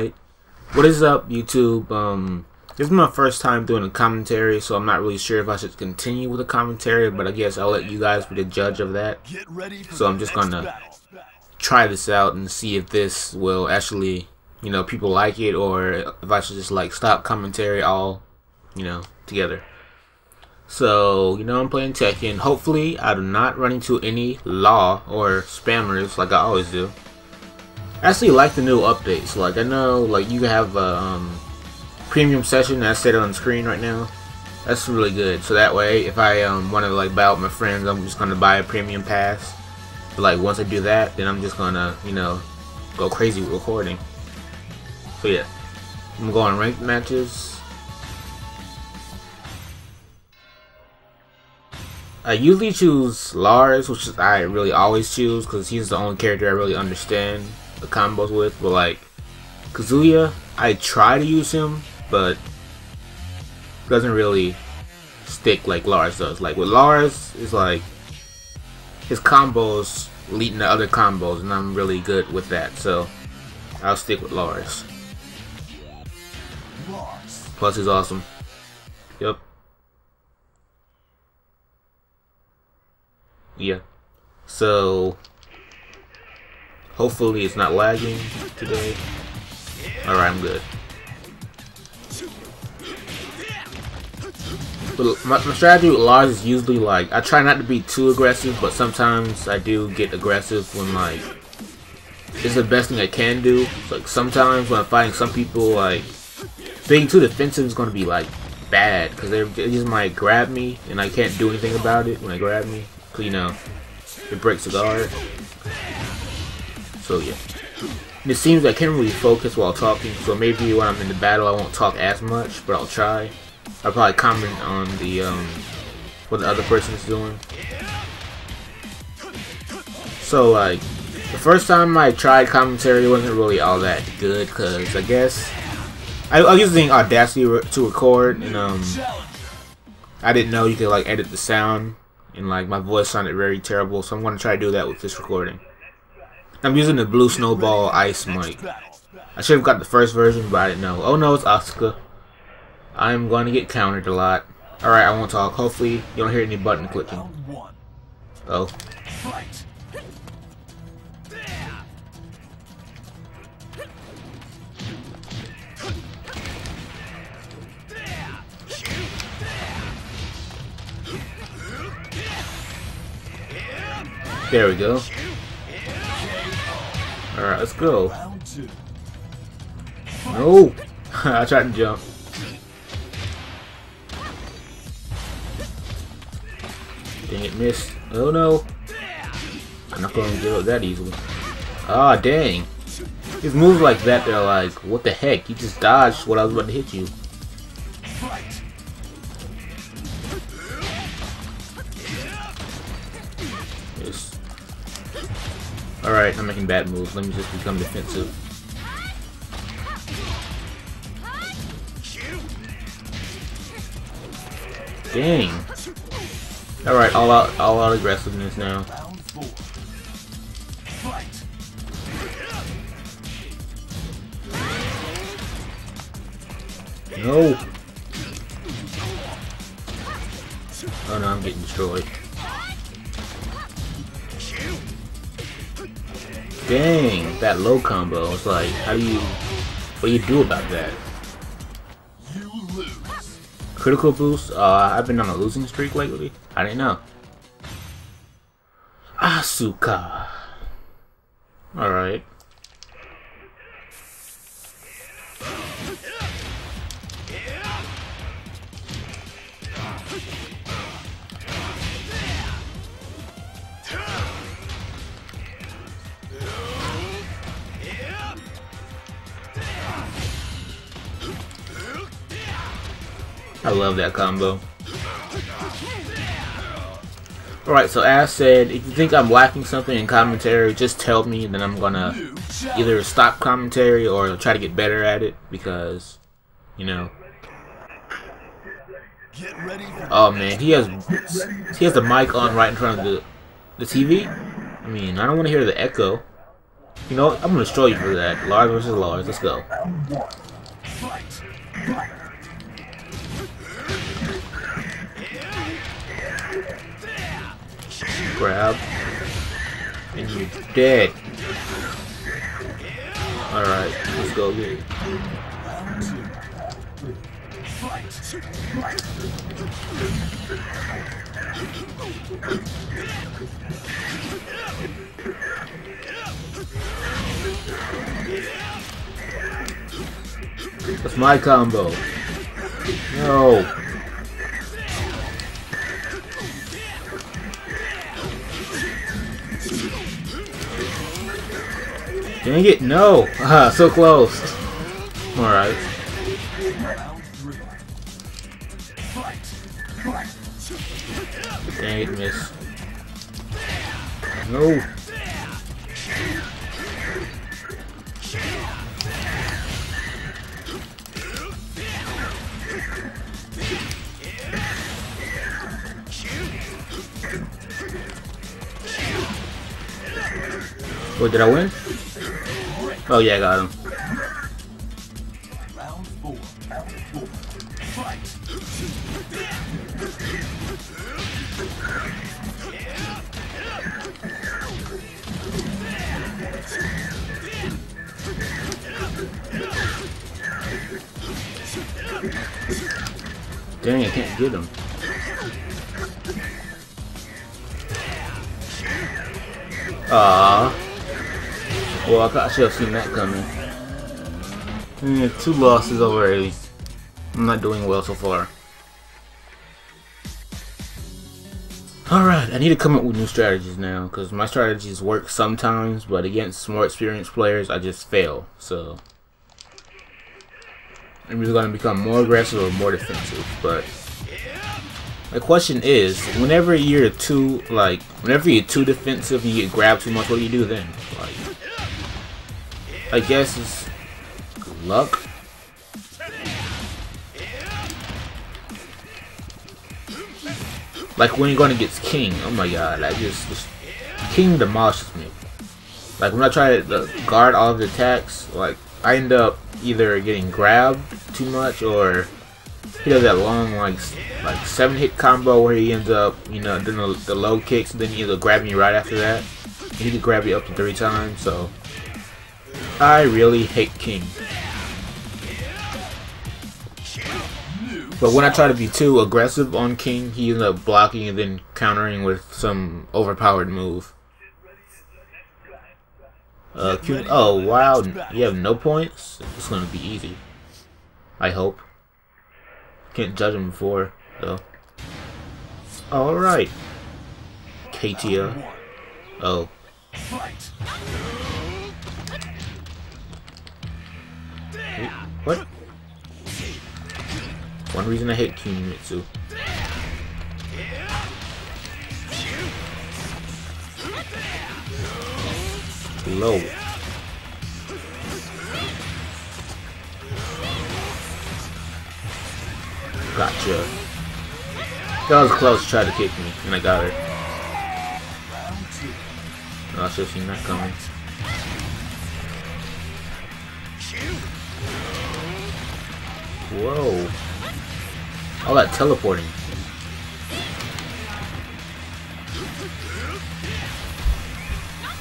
Alright. What is up, YouTube? Um, this is my first time doing a commentary, so I'm not really sure if I should continue with the commentary, but I guess I'll let you guys be the judge of that. So I'm just gonna try this out and see if this will actually, you know, people like it, or if I should just, like, stop commentary all, you know, together. So, you know, I'm playing Tekken. Hopefully, I do not run into any law or spammers like I always do. Actually like the new updates. Like I know, like you have a um, premium session. that's set on screen right now. That's really good. So that way, if I um, want to like buy out my friends, I'm just gonna buy a premium pass. But like once I do that, then I'm just gonna you know go crazy with recording. So yeah, I'm going ranked matches. I usually choose Lars, which I really always choose because he's the only character I really understand combos with, but like Kazuya, I try to use him, but doesn't really stick like Lars does. Like with Lars, it's like his combos leading to other combos, and I'm really good with that, so I'll stick with Lars. Plus, he's awesome. Yep. Yeah. So, Hopefully it's not lagging today. Alright, I'm good. But my, my strategy with Lars is usually like, I try not to be too aggressive, but sometimes I do get aggressive when like, it's the best thing I can do. like sometimes when I'm fighting some people, like, being too defensive is going to be like, bad, because they just might grab me, and I can't do anything about it when they grab me. Cause, you know, it breaks the guard. So yeah. It seems I can't really focus while talking, so maybe when I'm in the battle I won't talk as much, but I'll try. I'll probably comment on the um, what the other person is doing. So like, the first time I tried commentary wasn't really all that good, cause I guess I, I was using Audacity to record, and um, I didn't know you could like edit the sound, and like my voice sounded very terrible, so I'm gonna try to do that with this recording. I'm using the Blue Snowball Ice mic. I should have got the first version, but I didn't know. Oh no, it's Asuka. I'm going to get countered a lot. Alright, I won't talk. Hopefully, you don't hear any button clicking. Oh. There we go. Alright, let's go. No! I tried to jump. Dang it, missed. Oh no! I'm not gonna get up that easily. Ah, dang. His moves like that, they're like, what the heck? You just dodged what I was about to hit you. Alright, I'm making bad moves. Let me just become defensive. Dang. Alright, all out all out aggressiveness now. No! Oh no, I'm getting destroyed. Dang, that low combo. It's like, how do you, what do you do about that? Critical boost? Uh, I've been on a losing streak lately. I didn't know. Asuka. Alright. I love that combo. Alright, so as said, if you think I'm lacking something in commentary, just tell me, then I'm gonna either stop commentary or try to get better at it, because, you know. Oh man, he has he has the mic on right in front of the the TV. I mean, I don't want to hear the echo. You know, I'm gonna destroy you for that. Lars versus Lars. Let's go. Grab. And you're dead. Alright, let's go get it. That's my combo. No. Dang it, no! Ah, so close. Alright. Dang it, miss. No! What, did I win? Oh yeah, I got him. Dang, I can't get him. Ah. Well, I, should have seen that coming. Yeah, two losses already. I'm not doing well so far. Alright, I need to come up with new strategies now, because my strategies work sometimes, but against more experienced players, I just fail, so... I'm either going to become more aggressive or more defensive, but... My question is, whenever you're too, like, whenever you're too defensive and you get grabbed too much, what do you do then? Like, I guess it's luck. Like when you're going against King, oh my god, I just, just King demolishes me. Like when I try to guard all of the attacks, like I end up either getting grabbed too much or he does that long like like seven hit combo where he ends up you know doing the, the low kicks then he up grabbing you right after that. He can grab you up to three times, so I really hate King. But when I try to be too aggressive on King, he ends up blocking and then countering with some overpowered move. Uh, Q oh, wow, you have no points? It's gonna be easy. I hope. Can't judge him before, though. Alright. Katia. Oh. One reason I hate Kunimitsu. Low. Gotcha. That was close, tried to kick me, and I got. Oh, I should have seen that coming. Whoa. All that teleporting.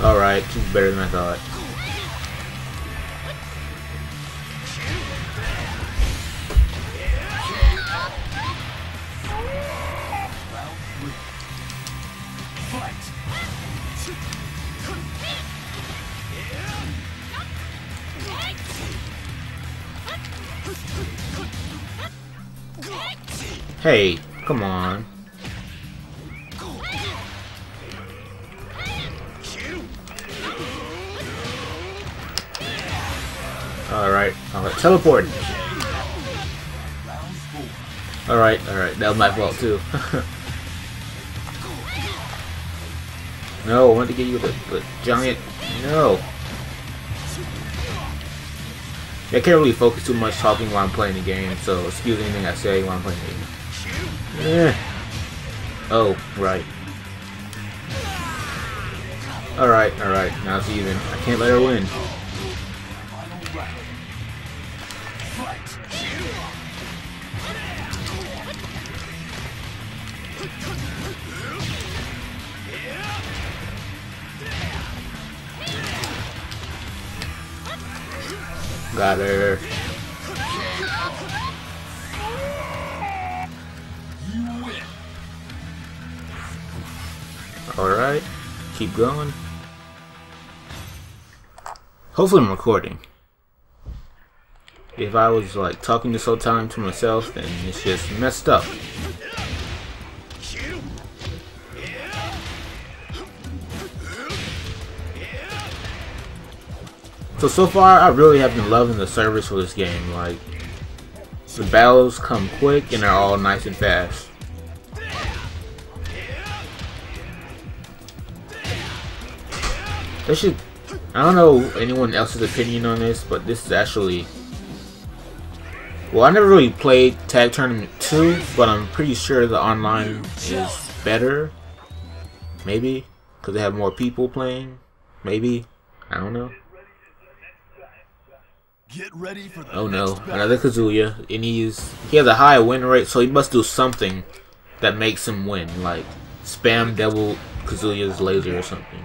Alright, better than I thought. Hey, come on. Alright, alright, teleport. Alright, alright, that was my fault too. no, I wanted to get you the, the giant... No. I can't really focus too much talking while I'm playing the game, so excuse anything I say while I'm playing the game. Yeah. Oh, right. Alright, alright. Now it's even. I can't let her win. Got her. Alright, keep going. Hopefully I'm recording. If I was like talking this whole time to myself, then it's just messed up. So, so far, I really have been loving the service for this game. Like, the battles come quick and they're all nice and fast. They should... I don't know anyone else's opinion on this, but this is actually... Well, I never really played Tag Tournament 2, but I'm pretty sure the online is better. Maybe. Because they have more people playing. Maybe. I don't know. oh no, another Kazuya, and he's he has a high win rate, so he must do something that makes him win, like spam Devil Kazuya's laser or something.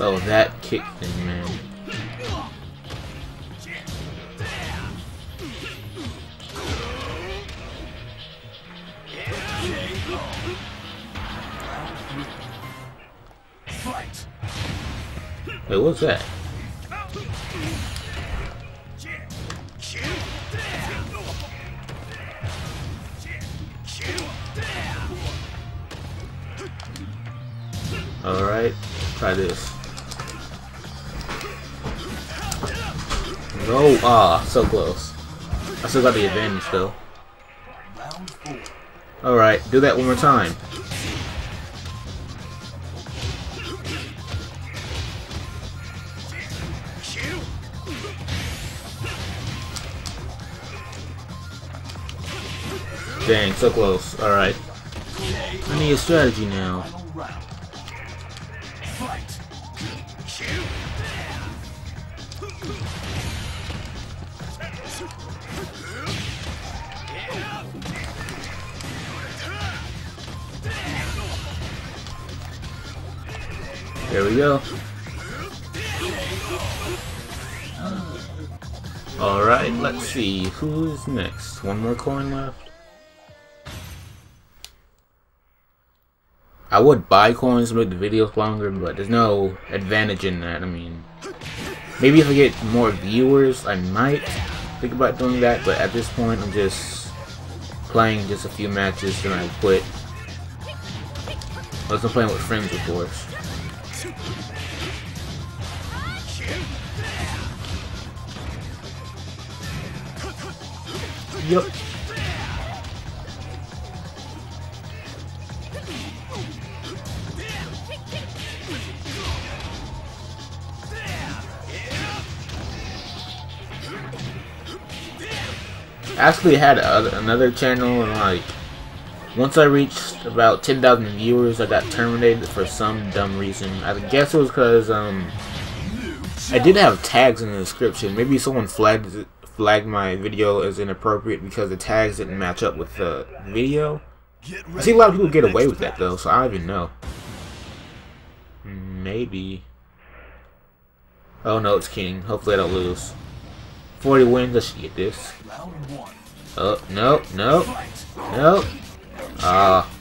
Oh, that kick thing, man. Wait, what's that? Try this. No, ah, so close. I still got the advantage though. Alright, do that one more time. Dang, so close. Alright. I need a strategy now. There we go. Alright, let's see. Who's next? One more coin left? I would buy coins to make the videos longer, but there's no advantage in that. I mean, maybe if I get more viewers, I might think about doing that, but at this point, I'm just playing just a few matches, and I quit. I wasn't playing with friends, of course. Yep. actually had another channel and like once I reached about 10,000 viewers I got terminated for some dumb reason. I guess it was because um I did have tags in the description. Maybe someone flagged flagged my video as inappropriate because the tags didn't match up with the video. I see a lot of people get away with that though, so I don't even know. Maybe. Oh no, it's King. Hopefully I don't lose. 40 wins, I should get this. Oh, no, no, no. Ah. Round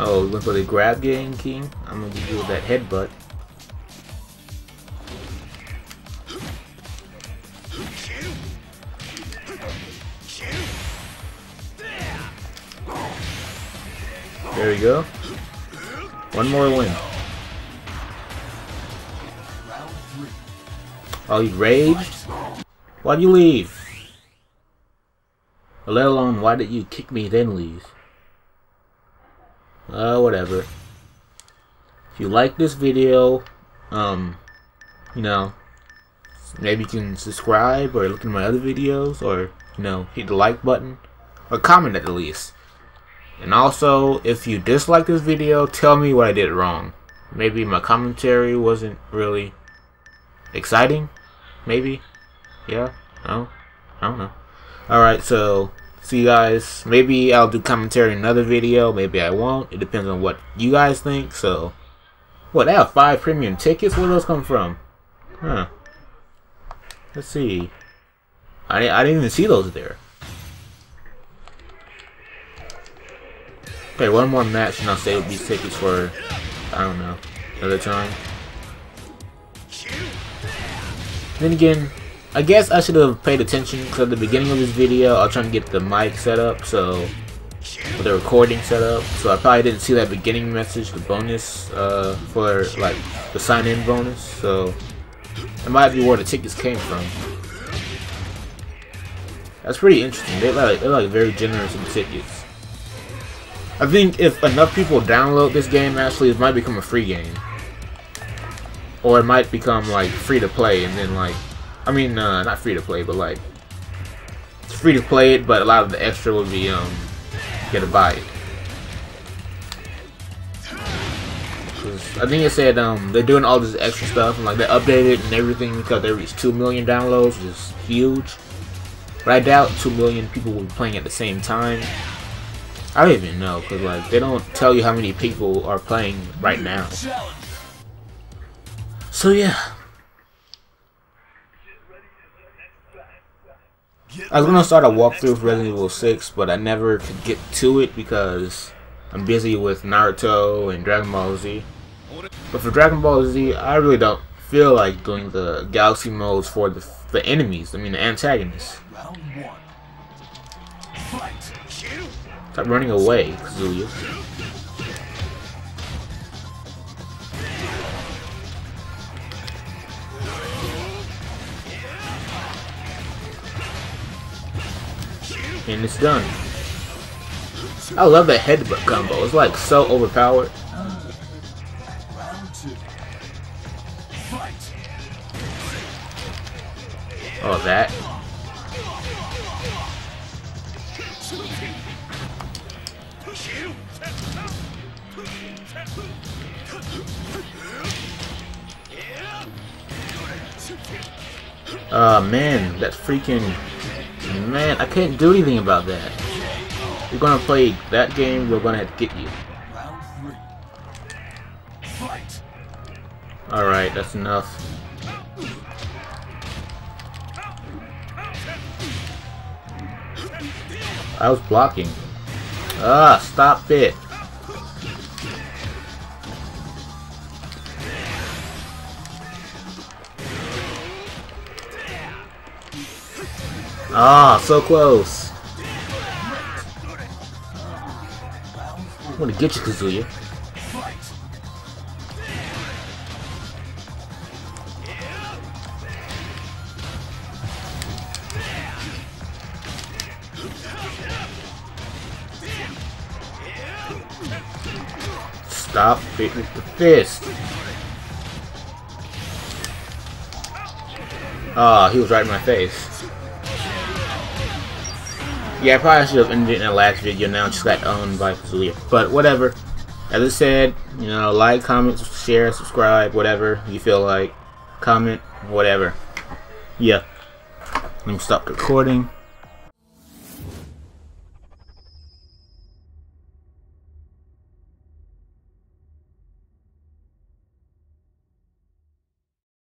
Oh, went for the grab game, King? I'm gonna you that headbutt. There we go. One more win. Oh, you raged? Why'd you leave? Let alone, why did you kick me then leave? Uh, whatever. If you like this video, um, you know, maybe you can subscribe or look at my other videos or, you know, hit the like button or comment at the least. And also, if you dislike this video, tell me what I did wrong. Maybe my commentary wasn't really exciting? Maybe? Yeah? No? I don't know. Alright, so see you guys. Maybe I'll do commentary in another video. Maybe I won't. It depends on what you guys think. So, what? I have five premium tickets. Where those come from? Huh. Let's see. I I didn't even see those there. Okay, one more match and I'll save these tickets for I don't know another time. Then again, I guess I should have paid attention because at the beginning of this video, I was trying to get the mic set up, so the recording set up, so I probably didn't see that beginning message, the bonus uh, for like the sign-in bonus. So it might be where the tickets came from. That's pretty interesting. They like they're like very generous with tickets. I think if enough people download this game, actually, it might become a free game, or it might become like free to play, and then like I mean, uh, not free to play, but like it's free to play it, but a lot of the extra would be um, you gotta buy it. I think it said um they're doing all this extra stuff and like they updated and everything because they reached two million downloads, which is huge. But I doubt two million people will be playing at the same time. I don't even know because like they don't tell you how many people are playing right now. So yeah. I was gonna start a walkthrough of Resident Evil 6, but I never could get to it because I'm busy with Naruto and Dragon Ball Z. But for Dragon Ball Z, I really don't feel like doing the galaxy modes for the, the enemies, I mean the antagonists. Stop running away, Kazuya. And it's done. I love that headbutt combo. It's like so overpowered. Oh, that. Oh man, that freaking Man, I can't do anything about that. You're gonna play that game, we're gonna have to get you. Alright, that's enough. I was blocking. Ah, stop it. Ah, so close. I'm gonna get you, Kazuya. Stop with the fist. Ah, oh, he was right in my face. Yeah, I probably should have ended it in the last video now, just got owned by Kazuya. But whatever. As I said, you know, like, comment, share, subscribe, whatever you feel like. Comment, whatever. Yeah. Let me stop recording.